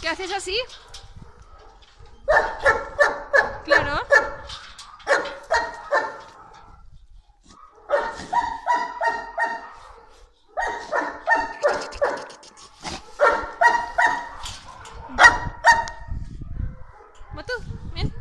¿Qué haces así? Claro. Matu, ven.